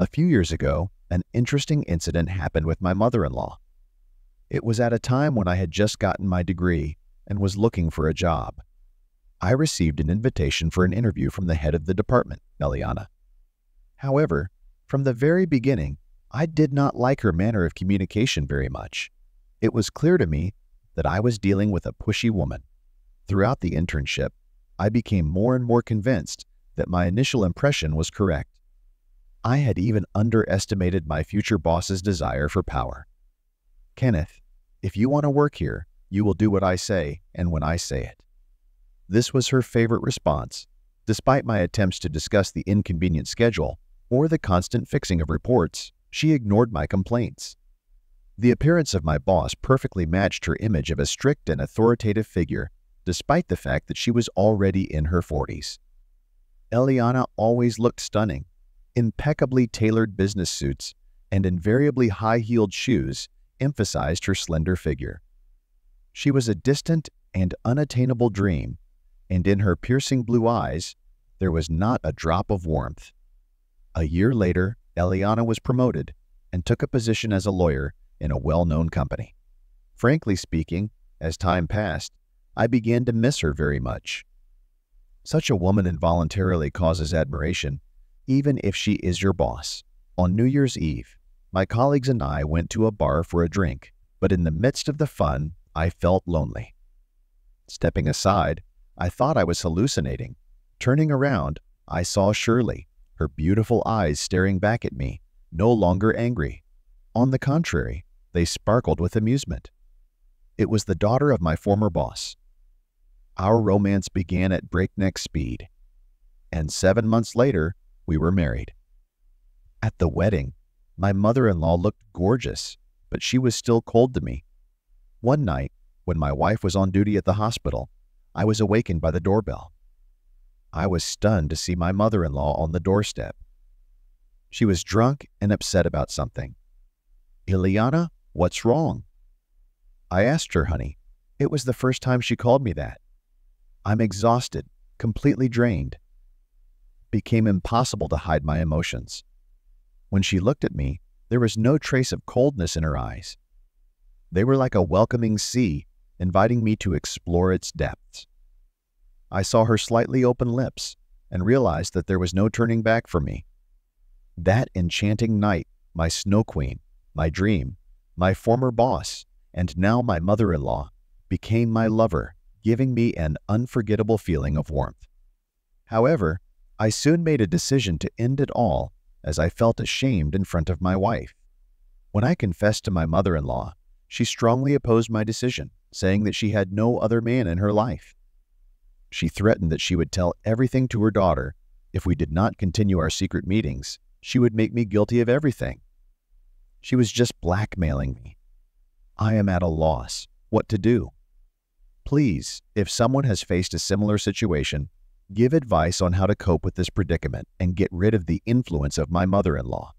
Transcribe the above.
A few years ago, an interesting incident happened with my mother in law. It was at a time when I had just gotten my degree and was looking for a job. I received an invitation for an interview from the head of the department, Eliana. However, from the very beginning, I did not like her manner of communication very much. It was clear to me that I was dealing with a pushy woman. Throughout the internship, I became more and more convinced that my initial impression was correct. I had even underestimated my future boss's desire for power. Kenneth, if you want to work here, you will do what I say and when I say it. This was her favorite response, despite my attempts to discuss the inconvenient schedule or the constant fixing of reports, she ignored my complaints. The appearance of my boss perfectly matched her image of a strict and authoritative figure, despite the fact that she was already in her 40s. Eliana always looked stunning. Impeccably tailored business suits and invariably high-heeled shoes emphasized her slender figure. She was a distant and unattainable dream, and in her piercing blue eyes there was not a drop of warmth. A year later, Eliana was promoted and took a position as a lawyer in a well-known company. Frankly speaking, as time passed, I began to miss her very much. Such a woman involuntarily causes admiration, even if she is your boss. On New Year's Eve, my colleagues and I went to a bar for a drink, but in the midst of the fun, I felt lonely. Stepping aside, I thought I was hallucinating. Turning around, I saw Shirley, her beautiful eyes staring back at me, no longer angry. On the contrary, they sparkled with amusement. It was the daughter of my former boss. Our romance began at breakneck speed, and seven months later, we were married. At the wedding, my mother-in-law looked gorgeous, but she was still cold to me. One night, when my wife was on duty at the hospital, I was awakened by the doorbell. I was stunned to see my mother-in-law on the doorstep. She was drunk and upset about something. Eliana, what's wrong? I asked her, honey. It was the first time she called me that. I'm exhausted, completely drained. Became impossible to hide my emotions. When she looked at me, there was no trace of coldness in her eyes. They were like a welcoming sea, inviting me to explore its depths. I saw her slightly open lips and realized that there was no turning back for me. That enchanting night, my snow queen, my dream, my former boss, and now my mother-in-law, became my lover, giving me an unforgettable feeling of warmth. However, I soon made a decision to end it all as I felt ashamed in front of my wife. When I confessed to my mother-in-law, she strongly opposed my decision, saying that she had no other man in her life. She threatened that she would tell everything to her daughter. If we did not continue our secret meetings, she would make me guilty of everything. She was just blackmailing me. I am at a loss. What to do? Please, if someone has faced a similar situation, give advice on how to cope with this predicament and get rid of the influence of my mother-in-law.